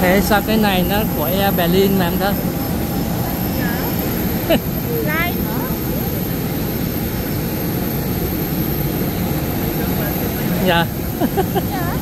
thế sao cái này nó của Air Berlin mà em thân Dạ. dạ. dạ.